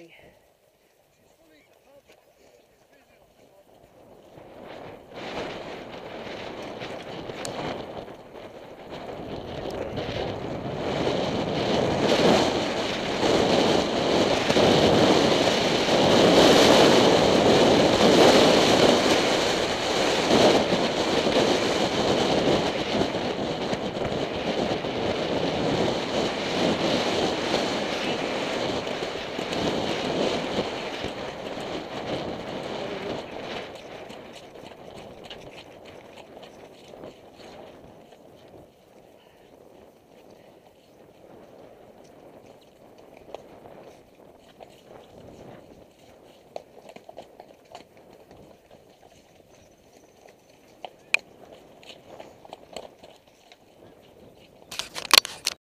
amazing.